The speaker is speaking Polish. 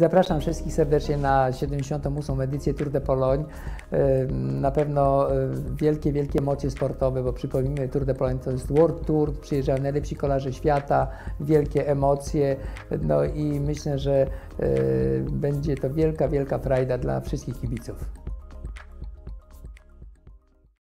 Zapraszam wszystkich serdecznie na 78. edycję Tour de Pologne. Na pewno y, wielkie, wielkie emocje sportowe, bo przypomnijmy, Tour de Pologne to jest World Tour, przyjeżdżają najlepsi kolarze świata, wielkie emocje, no i myślę, że y, będzie to wielka, wielka frajda dla wszystkich kibiców.